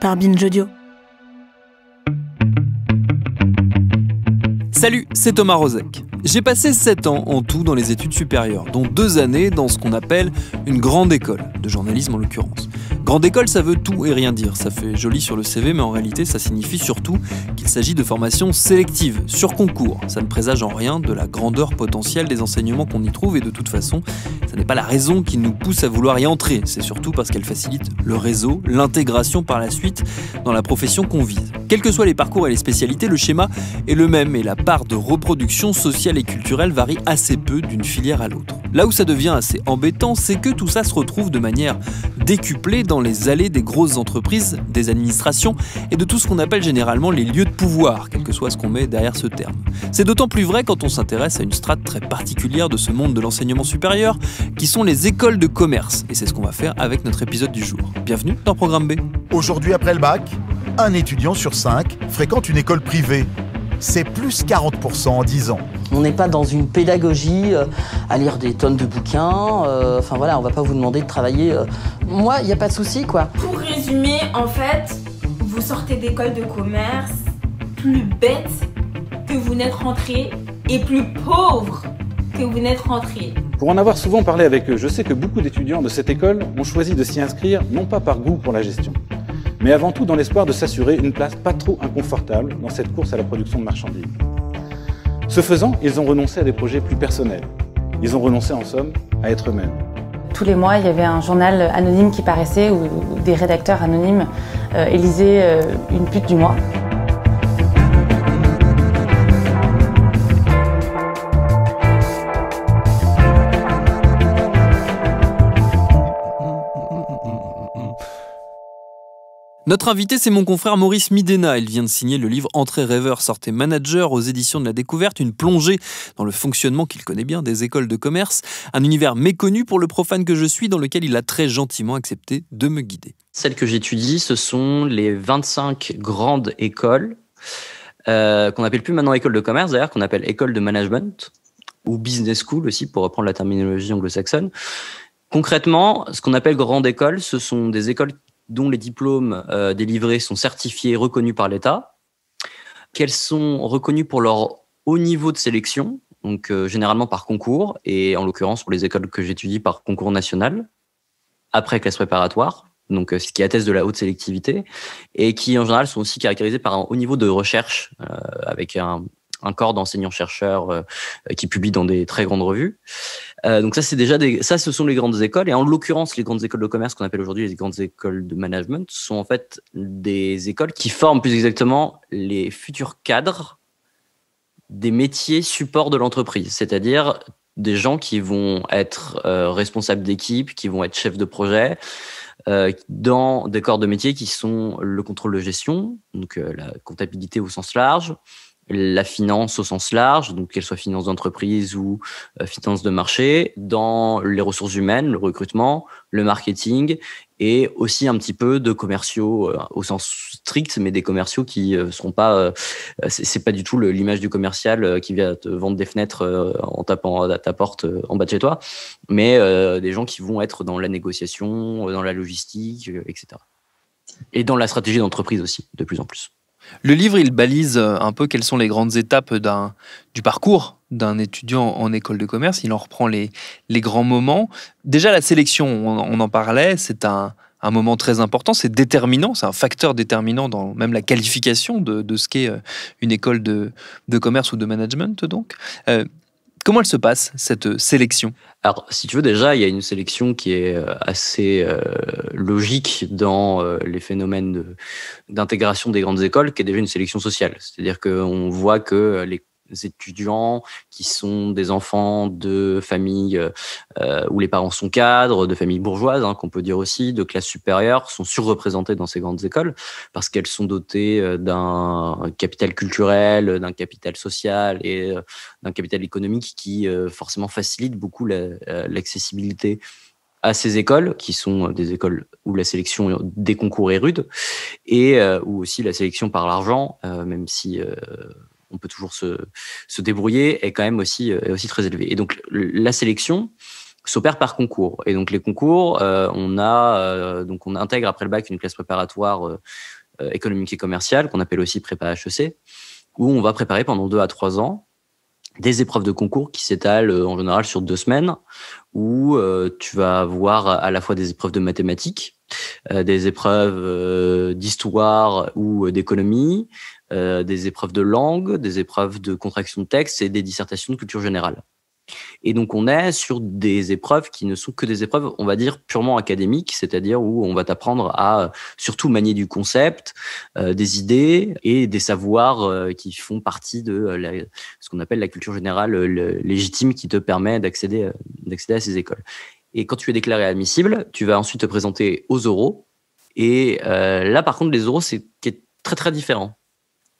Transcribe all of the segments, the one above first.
Par Binge Audio. Salut, c'est Thomas Rozek. J'ai passé 7 ans en tout dans les études supérieures, dont 2 années dans ce qu'on appelle une grande école, de journalisme en l'occurrence. Grande école, ça veut tout et rien dire. Ça fait joli sur le CV, mais en réalité, ça signifie surtout qu'il s'agit de formations sélectives, sur concours. Ça ne présage en rien de la grandeur potentielle des enseignements qu'on y trouve, et de toute façon, ça n'est pas la raison qui nous pousse à vouloir y entrer. C'est surtout parce qu'elle facilite le réseau, l'intégration par la suite dans la profession qu'on vise. Quels que soient les parcours et les spécialités, le schéma est le même, et la part de reproduction sociale et culturelle varie assez peu d'une filière à l'autre. Là où ça devient assez embêtant, c'est que tout ça se retrouve de manière décuplée dans les allées des grosses entreprises, des administrations et de tout ce qu'on appelle généralement les lieux de pouvoir, quel que soit ce qu'on met derrière ce terme. C'est d'autant plus vrai quand on s'intéresse à une strate très particulière de ce monde de l'enseignement supérieur, qui sont les écoles de commerce. Et c'est ce qu'on va faire avec notre épisode du jour. Bienvenue dans Programme B. Aujourd'hui, après le bac, un étudiant sur cinq fréquente une école privée. C'est plus 40% en 10 ans. On n'est pas dans une pédagogie euh, à lire des tonnes de bouquins. euh, Enfin voilà, on va pas vous demander de travailler. euh. Moi, il n'y a pas de souci, quoi. Pour résumer, en fait, vous sortez d'école de commerce plus bête que vous n'êtes rentré et plus pauvre que vous n'êtes rentré. Pour en avoir souvent parlé avec eux, je sais que beaucoup d'étudiants de cette école ont choisi de s'y inscrire non pas par goût pour la gestion, mais avant tout dans l'espoir de s'assurer une place pas trop inconfortable dans cette course à la production de marchandises. Ce faisant, ils ont renoncé à des projets plus personnels. Ils ont renoncé en somme à être eux-mêmes. Tous les mois, il y avait un journal anonyme qui paraissait où des rédacteurs anonymes euh, élisaient euh, une pute du mois. Notre invité, c'est mon confrère Maurice Midena. Il vient de signer le livre Entrée rêveur, sortez manager aux éditions de la découverte, une plongée dans le fonctionnement qu'il connaît bien des écoles de commerce, un univers méconnu pour le profane que je suis, dans lequel il a très gentiment accepté de me guider. Celles que j'étudie, ce sont les 25 grandes écoles, euh, qu'on appelle plus maintenant école de commerce d'ailleurs, qu'on appelle école de management, ou business school aussi, pour reprendre la terminologie anglo-saxonne. Concrètement, ce qu'on appelle grande école, ce sont des écoles dont les diplômes euh, délivrés sont certifiés, reconnus par l'État, qu'elles sont reconnues pour leur haut niveau de sélection, donc euh, généralement par concours, et en l'occurrence pour les écoles que j'étudie par concours national, après classe préparatoire, donc euh, ce qui atteste de la haute sélectivité, et qui en général sont aussi caractérisées par un haut niveau de recherche, avec un, corps d'enseignants-chercheurs qui publient dans des très grandes revues. Euh, donc ça, c'est déjà ça, ce sont les grandes écoles. Et en l'occurrence, les grandes écoles de commerce qu'on appelle aujourd'hui les grandes écoles de management sont en fait des écoles qui forment plus exactement les futurs cadres des métiers support de l'entreprise, c'est-à-dire des gens qui vont être euh, responsables d'équipe, qui vont être chefs de projet, euh, dans des corps de métier qui sont le contrôle de gestion, donc la comptabilité au sens large, la finance au sens large, donc qu'elle soit finance d'entreprise ou euh, finance de marché, dans les ressources humaines, le recrutement, le marketing et aussi un petit peu de commerciaux euh, au sens strict, mais des commerciaux qui euh, seront pas, euh, c'est pas du tout l'image du commercial qui vient te vendre des fenêtres en tapant à ta porte en bas de chez toi, mais des gens qui vont être dans la négociation, dans la logistique, etc. Et dans la stratégie d'entreprise aussi, de plus en plus. Le livre, il balise euh, un peu quelles sont les grandes étapes du parcours d'un étudiant en école de commerce. Il en reprend les, grands moments. Déjà, la sélection, on, en parlait, c'est un, moment très important, c'est déterminant, c'est un facteur déterminant dans même la qualification de, ce qu'est euh, une école de, de commerce ou de management. Donc, Euh, comment elle se passe, cette sélection? Alors, si tu veux, déjà, il y a une sélection qui est euh, assez euh, logique dans euh, les phénomènes d'intégration des grandes écoles, qui est déjà une sélection sociale. C'est-à-dire qu'on voit que les étudiants qui sont des enfants de familles euh, où les parents sont cadres, de familles bourgeoises, hein, qu'on peut dire aussi, de classe supérieure, sont surreprésentés dans ces grandes écoles parce qu'elles sont dotées euh, d'un capital culturel, d'un capital social et euh, d'un capital économique qui forcément facilite beaucoup la- l'accessibilité à ces écoles, qui sont des écoles où la sélection des concours est rude, et euh, où aussi la sélection par l'argent, même si on peut toujours se, se débrouiller, est quand même aussi, euh, aussi très élevée. Et donc la sélection, s'opère par concours. Et donc les concours, on a donc on intègre après le bac une classe préparatoire économique et commerciale qu'on appelle aussi prépa HEC, où on va préparer pendant deux à trois ans des épreuves de concours qui s'étalent en général sur deux semaines, où tu vas avoir à la fois des épreuves de mathématiques, des épreuves d'histoire ou d'économie, des épreuves de langue, des épreuves de contraction de texte et des dissertations de culture générale. Et donc, on est sur des épreuves qui ne sont que des épreuves, on va dire, purement académiques, c'est-à-dire où on va t'apprendre à surtout manier du concept, euh, des idées et des savoirs euh, qui font partie de euh, ce qu'on appelle la culture générale légitime qui te permet d'accéder à ces écoles. Et quand tu es déclaré admissible, tu vas ensuite te présenter aux oraux. Et là, par contre, les oraux, c'est très, très différent.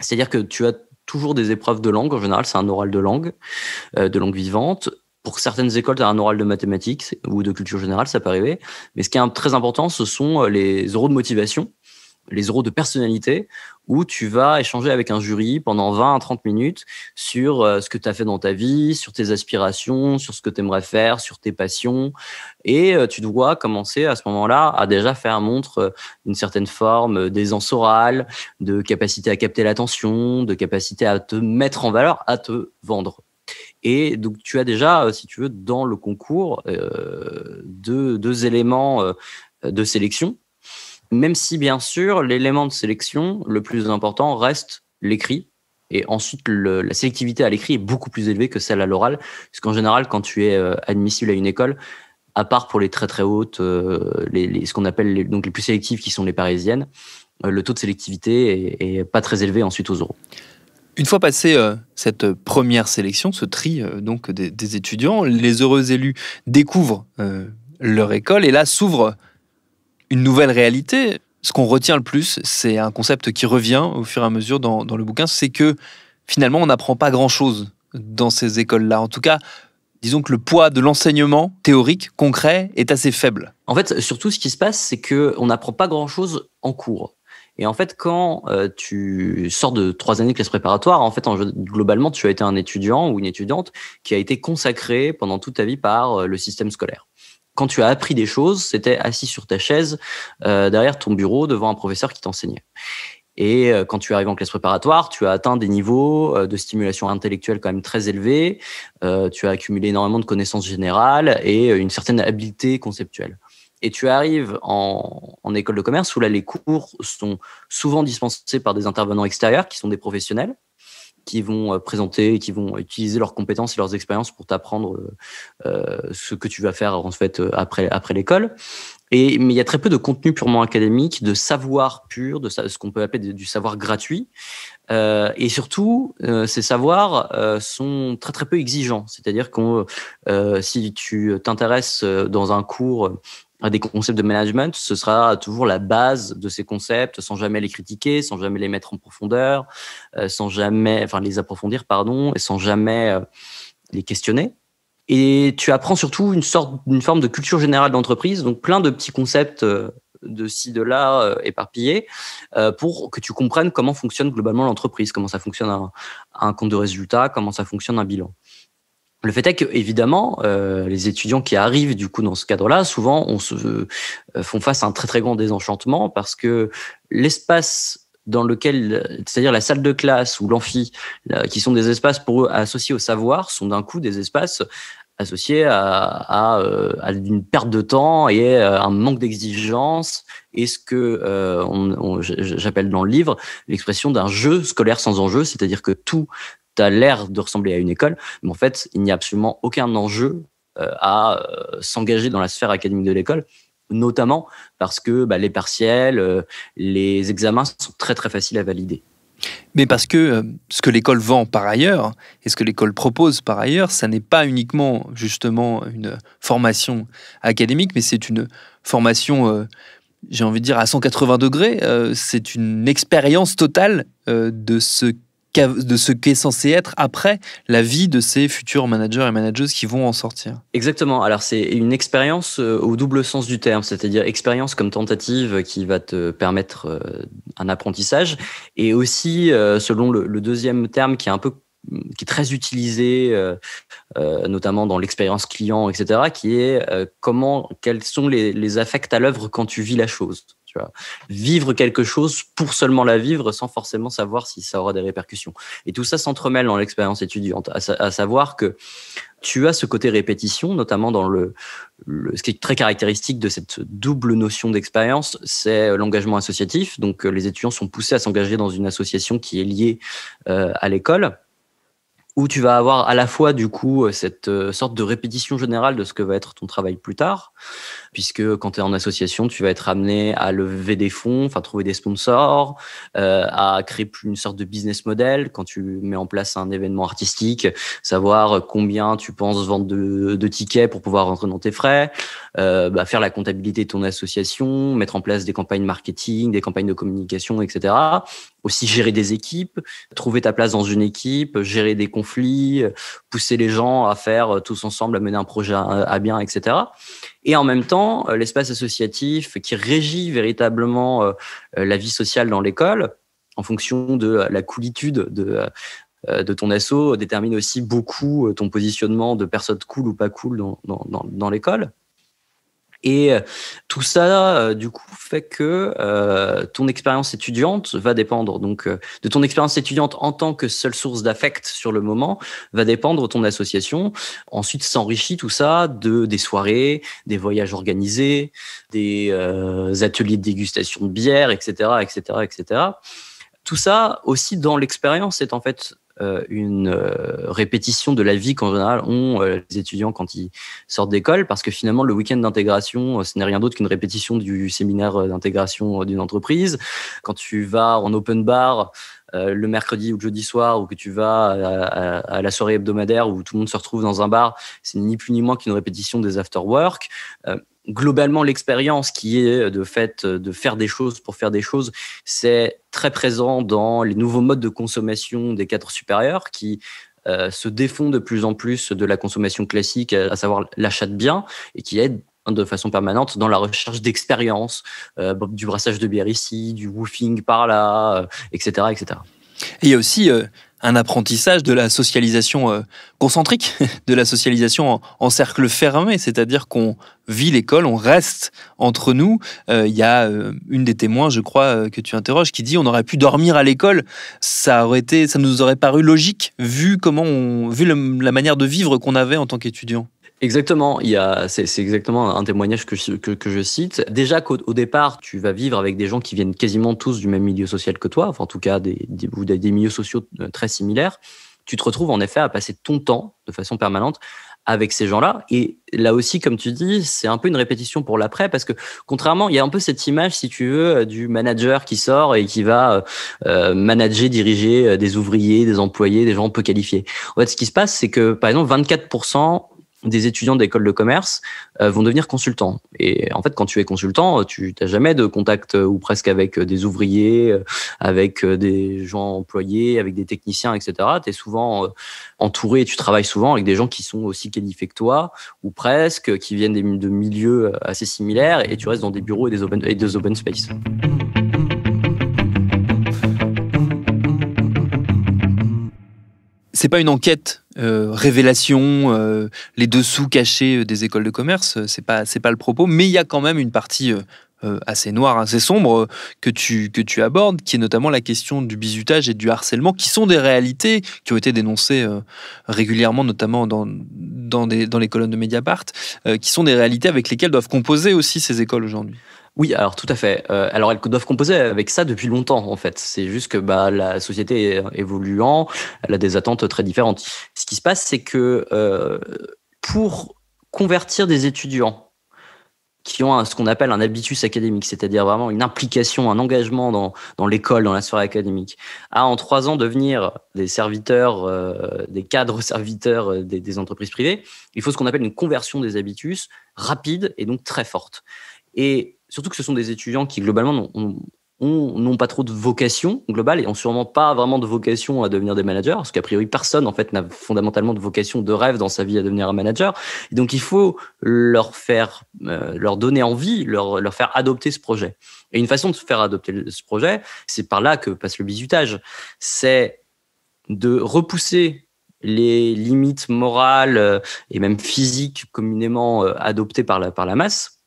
C'est-à-dire que tu as toujours des épreuves de langue. En général, c'est un oral de langue, euh, de langue vivante. Pour certaines écoles, tu as un oral de mathématiques ou de culture générale, ça peut arriver. Mais ce qui est très important, ce sont euh, les oraux de motivation les euros de personnalité où tu vas échanger avec un jury pendant 20 à 30 minutes sur euh, ce que tu as fait dans ta vie, sur tes aspirations, sur ce que tu aimerais faire, sur tes passions. Et euh, tu dois commencer à ce moment-là à déjà faire montre euh, d'une certaine forme d'aisance orale, de capacité à capter l'attention, de capacité à te mettre en valeur, à te vendre. Et donc, tu as déjà, si tu veux, dans le concours, deux éléments de sélection même si bien sûr l'élément de sélection le plus important reste l'écrit. Et ensuite, la sélectivité à l'écrit est beaucoup plus élevée que celle à l'oral, parce qu'en général, quand tu es euh, admissible à une école, à part pour les très très hautes, euh, les, ce qu'on appelle les, donc les plus sélectives qui sont les parisiennes, euh, le taux de sélectivité est, pas très élevé ensuite aux oraux. Une fois passé cette première sélection, ce tri donc des, étudiants, les heureux élus découvrent leur école et là s'ouvre une nouvelle réalité. Ce qu'on retient le plus, c'est un concept qui revient au fur et à mesure dans, le bouquin, c'est que finalement, on n'apprend pas grand-chose dans ces écoles-là. En tout cas, disons que le poids de l'enseignement théorique, concret, est assez faible. En fait, surtout, ce qui se passe, c'est qu'on n'apprend pas grand-chose en cours. Et en fait, quand euh, tu sors de trois années de classe préparatoire, en fait, en, globalement, tu as été un étudiant ou une étudiante qui a été consacré pendant toute ta vie par euh, le système scolaire quand tu as appris des choses, c'était assis sur ta chaise euh, derrière ton bureau devant un professeur qui t'enseignait. Et euh, quand tu arrives en classe préparatoire, tu as atteint des niveaux euh, de stimulation intellectuelle quand même très élevés. tu as accumulé énormément de connaissances générales et une certaine habileté conceptuelle. Et tu arrives en, en, école de commerce où là, les cours sont souvent dispensés par des intervenants extérieurs qui sont des professionnels qui vont euh, présenter, qui vont utiliser leurs compétences et leurs expériences pour t'apprendre euh, euh, ce que tu vas faire en fait après après l'école. Et mais il y a très peu de contenu purement académique, de savoir pur, de ce qu'on peut appeler du savoir gratuit. Et surtout, ces savoirs sont très très peu exigeants. C'est-à-dire que si tu t'intéresses dans un cours des concepts de management, ce sera toujours la base de ces concepts, sans jamais les critiquer, sans jamais les mettre en profondeur, euh, sans jamais, enfin les approfondir, pardon, et sans jamais euh, les questionner. Et tu apprends surtout une sorte, une forme de culture générale d'entreprise, donc plein de petits concepts euh, de ci, de là, éparpillés, pour que tu comprennes comment fonctionne globalement l'entreprise, comment ça fonctionne un, un compte de résultat, comment ça fonctionne un bilan. Le fait est que, évidemment, euh, les étudiants qui arrivent du coup dans ce cadre-là, souvent, on se euh, font face à un très très grand désenchantement parce que l'espace dans lequel, c'est-à-dire la salle de classe ou l'amphi, qui sont des espaces pour eux associés au savoir, sont d'un coup des espaces associés à, euh, une perte de temps et un manque d'exigence. Et ce que j'appelle dans le livre l'expression d'un jeu scolaire sans enjeu, c'est-à-dire que tout a l'air de ressembler à une école, mais en fait, il n'y a absolument aucun enjeu euh, à euh, s'engager dans la sphère académique de l'école, notamment parce que bah, les partiels, euh, les examens sont très très faciles à valider. Mais parce que ce que l'école vend par ailleurs et ce que l'école propose par ailleurs, ça n'est pas uniquement justement une formation académique, mais c'est une formation, j'ai envie de dire, à 180 degrés. c'est une expérience totale de ce de ce qu'est censé être après la vie de ces futurs managers et manageuses qui vont en sortir. Exactement. Alors c'est une expérience euh, au double sens du terme, c'est-à-dire expérience comme tentative qui va te permettre euh, un apprentissage, et aussi, euh, selon le, deuxième terme qui est un peu qui est très utilisé, notamment dans l'expérience client, etc., qui est comment, quels sont les, les affects à l'œuvre quand tu vis la chose. Vivre quelque chose pour seulement la vivre sans forcément savoir si ça aura des répercussions. Et tout ça s'entremêle dans l'expérience étudiante, à, savoir que tu as ce côté répétition, notamment dans le, ce qui est très caractéristique de cette double notion d'expérience, c'est l'engagement associatif. Donc, les étudiants sont poussés à s'engager dans une association qui est liée euh, à l'école où tu vas avoir à la fois du coup euh, cette euh, sorte de répétition générale de ce que va être ton travail plus tard, puisque quand tu es en association, tu vas être amené à lever des fonds, enfin trouver des sponsors, euh, à créer une sorte de business model. Quand tu mets en place un événement artistique, savoir combien tu penses vendre de, de tickets pour pouvoir rentrer dans tes frais, bah, faire la comptabilité de ton association, mettre en place des campagnes marketing, des campagnes de communication, etc aussi gérer des équipes, trouver ta place dans une équipe, gérer des conflits, pousser les gens à faire euh, tous ensemble, à mener un projet à, bien, etc. Et en même temps, euh, l'espace associatif qui régit véritablement euh, la vie sociale dans l'école, en fonction de la coolitude de, ton asso, détermine aussi beaucoup ton positionnement de personne cool ou pas cool dans l'école. Et euh, tout ça, euh, du coup, fait que euh, ton expérience étudiante va dépendre donc de ton expérience étudiante en tant que seule source d'affect sur le moment, va dépendre ton association. Ensuite, s'enrichit tout ça de des soirées, des voyages organisés, des ateliers de dégustation de bière, etc., etc., etc. Tout ça aussi dans l'expérience est en fait une euh, répétition de la vie qu'en général ont euh, les étudiants quand ils sortent d'école, parce que finalement le week-end d'intégration, ce n'est rien d'autre qu'une répétition du séminaire d'intégration d'une entreprise. Quand tu vas en open bar le mercredi ou le jeudi soir, ou que tu vas à, la soirée hebdomadaire où tout le monde se retrouve dans un bar, c'est ni plus ni moins qu'une répétition des after work globalement l'expérience qui est de fait de faire des choses pour faire des choses, c'est très présent dans les nouveaux modes de consommation des cadres supérieurs qui euh, se défont de plus en plus de la consommation classique, à savoir l'achat de biens, et qui aident de façon permanente dans la recherche d'expérience, euh, du brassage de bière ici, du woofing par là, etc., euh, etc. Et il y a aussi un apprentissage de la socialisation euh, concentrique, de la socialisation en, cercle fermé, c'est-à-dire qu'on vit l'école, on reste entre nous. Euh, il y a euh, une des témoins, je crois, que tu interroges, qui dit on aurait pu dormir à l'école, ça aurait été, ça nous aurait paru logique vu comment on, vu la manière de vivre qu'on avait en tant qu'étudiant. Exactement, il y a, c'est, exactement un témoignage que que, que je cite. Déjà qu'au au départ, tu vas vivre avec des gens qui viennent quasiment tous du même milieu social que toi, enfin en tout cas des, des, des milieux sociaux euh, très similaires. Tu te retrouves en effet à passer ton temps de façon permanente avec ces gens-là. Et là aussi, comme tu dis, c'est un peu une répétition pour l'après, parce que contrairement, il y a un peu cette image, si tu veux, du manager qui sort et qui va euh, euh manager, diriger euh, des ouvriers, des employés, des gens peu qualifiés. En fait, ce qui se passe, c'est que, par exemple, 24% des étudiants d'école de commerce euh, vont devenir consultants. Et en fait, quand tu es consultant, tu n'as jamais de contact euh, ou presque avec euh, des ouvriers, avec des gens employés, avec des techniciens, etc. Tu es souvent entouré, tu travailles souvent avec des gens qui sont aussi qualifiés que toi, ou presque, qui viennent de milieux assez similaires, et tu restes dans des bureaux et des open, et des open space. c'est pas une enquête euh, révélation, euh, les dessous cachés euh, des écoles de commerce, c'est pas c'est pas le propos, mais il y a quand même une partie assez noire, assez sombre que tu que tu abordes, qui est notamment la question du bizutage et du harcèlement, qui sont des réalités qui ont été dénoncées régulièrement, notamment dans dans, dans les colonnes de Mediapart, qui sont des réalités avec lesquelles doivent composer aussi ces écoles aujourd'hui. Oui, alors tout à fait. Euh, alors elles doivent composer avec ça depuis longtemps en fait. C'est juste que bah, la société évoluant, elle a des attentes très différentes. Ce qui se passe, c'est que euh, pour convertir des étudiants qui ont ce qu'on appelle un habitus académique, c'est-à-dire vraiment une implication, un engagement dans, dans l'école, dans la sphère académique, à en trois ans devenir des serviteurs, euh, des cadres serviteurs des, des entreprises privées, il faut ce qu'on appelle une conversion des habitus rapide et donc très forte. Et surtout que ce sont des étudiants qui globalement n'ont pas trop de vocation globale et ont sûrement pas vraiment de vocation à devenir des managers parce qu'a priori personne en fait n'a fondamentalement de vocation de rêve dans sa vie à devenir un manager. Et donc il faut leur faire euh, leur donner envie leur leur faire adopter ce projet. Et une façon de faire adopter ce projet c'est par là que passe le bizutage. C'est de repousser les limites morales euh, et même physiques communément euh, adoptées par la, par la masse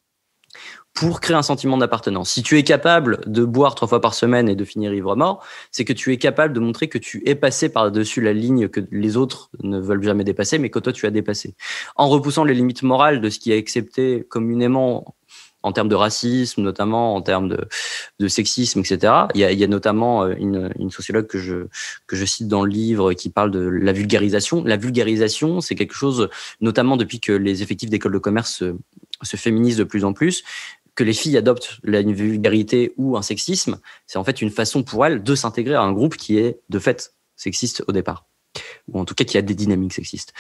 pour créer un sentiment d'appartenance. Si tu es capable de boire trois fois par semaine et de finir ivre-mort, c'est que tu es capable de montrer que tu es passé par-dessus la ligne que les autres ne veulent jamais dépasser, mais que toi tu as dépassé. En repoussant les limites morales de ce qui est accepté communément en termes de racisme, notamment en termes de, sexisme, etc. Il y, a, notamment euh, une, sociologue que je, que je cite dans le livre qui parle de la vulgarisation. La vulgarisation, c'est quelque chose, notamment depuis que les effectifs d'école de commerce se féminisent de plus en plus, que les filles adoptent la vulgarité ou un sexisme, c'est en fait une façon pour elles de s'intégrer à un groupe qui est de fait sexiste au départ ou en tout cas qui a des dynamiques sexistes.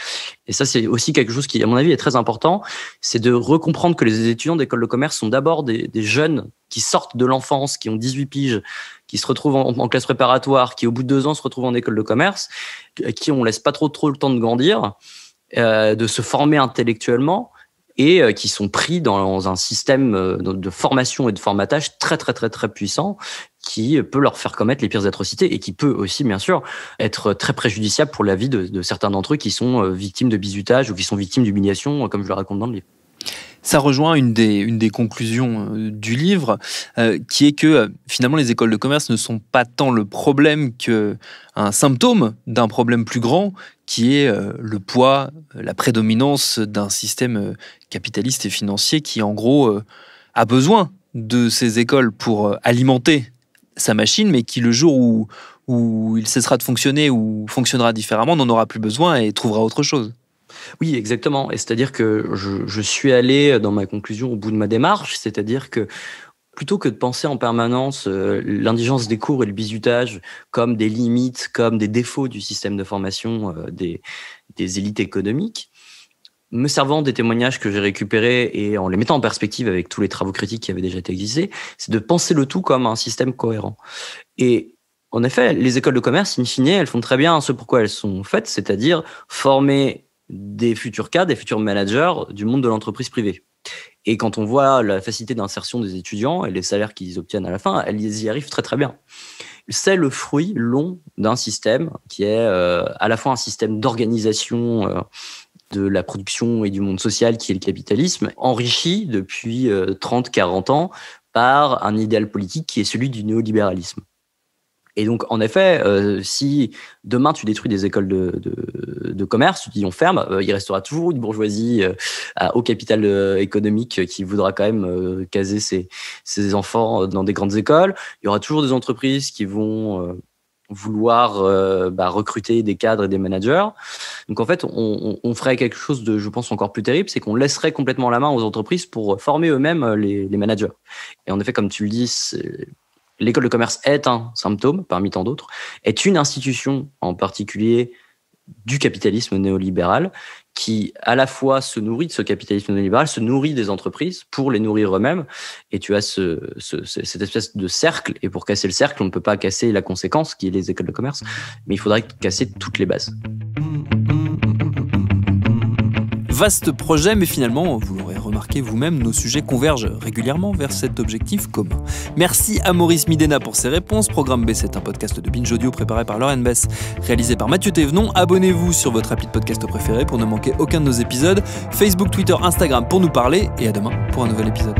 Et ça, c'est aussi quelque chose qui, à mon avis, est très important, c'est de recomprendre que les étudiants d'école de commerce sont d'abord des, jeunes qui sortent de l'enfance, qui ont 18 piges, qui se retrouvent en, en, classe préparatoire, qui au bout de deux ans se retrouvent en école de commerce, à qui on laisse pas trop trop le temps de grandir, euh, de se former intellectuellement, et euh, qui sont pris dans un système euh, de formation et de formatage très très très très puissant qui peut leur faire commettre les pires atrocités et qui peut aussi bien sûr être très préjudiciable pour la vie de, de certains d'entre eux qui sont euh, victimes de bizutage ou qui sont victimes d'humiliation comme je le raconte dans le livre. Ça rejoint une des, conclusions du livre, euh, qui est que finalement les écoles de commerce ne sont pas tant le problème qu'un symptôme d'un problème plus grand, qui est euh, le poids, la prédominance d'un système capitaliste et financier qui en gros euh, a besoin de ces écoles pour alimenter sa machine, mais qui le jour où, où il cessera de fonctionner ou fonctionnera différemment n'en aura plus besoin et trouvera autre chose. Oui, exactement. Et c'est-à-dire que je, suis allé dans ma conclusion au bout de ma démarche, c'est-à-dire que plutôt que de penser en permanence euh, l'indigence des cours et le bizutage comme des limites, comme des défauts du système de formation euh, des, des élites économiques, me servant des témoignages que j'ai récupérés et en les mettant en perspective avec tous les travaux critiques qui avaient déjà été existés, c'est de penser le tout comme un système cohérent. Et en effet, les écoles de commerce, in fine, elles font très bien ce pourquoi elles sont faites, c'est-à-dire former des futurs cadres, des futurs managers du monde de l'entreprise privée. Et quand on voit la facilité d'insertion des étudiants et les salaires qu'ils obtiennent à la fin, elles y arrivent très très bien. C'est le fruit long d'un système qui est euh, à la fois un système d'organisation euh, de la production et du monde social qui est le capitalisme, enrichi depuis euh, 30-40 ans par un idéal politique qui est celui du néolibéralisme. Et donc, en effet, euh, si demain tu détruis des écoles de, commerce, tu dis on ferme, euh, il restera toujours une bourgeoisie euh, au capital euh, économique qui voudra quand même caser ses, enfants dans des grandes écoles. Il y aura toujours des entreprises qui vont vouloir bah, recruter des cadres et des managers. Donc, en fait, on, on, ferait quelque chose de, je pense, encore plus terrible, c'est qu'on laisserait complètement la main aux entreprises pour former eux-mêmes les, les managers. Et en effet, comme tu le dis, l'école de commerce est un symptôme, parmi tant d'autres, est une institution en particulier du capitalisme néolibéral qui à la fois se nourrit de ce capitalisme néolibéral, se nourrit des entreprises pour les nourrir eux-mêmes. Et tu as ce, ce, cette espèce de cercle. Et pour casser le cercle, on ne peut pas casser la conséquence qui est les écoles de commerce, mais il faudrait casser toutes les bases. Vaste projet, mais finalement, vous l'aurez vous-même, nos sujets convergent régulièrement vers cet objectif commun. Merci à Maurice Midena pour ses réponses. Programme B, c'est un podcast de Binge Audio préparé par Lauren Bess, réalisé par Mathieu Thévenon. Abonnez-vous sur votre appli de podcast préféré pour ne manquer aucun de nos épisodes. Facebook, Twitter, Instagram pour nous parler. Et à demain pour un nouvel épisode.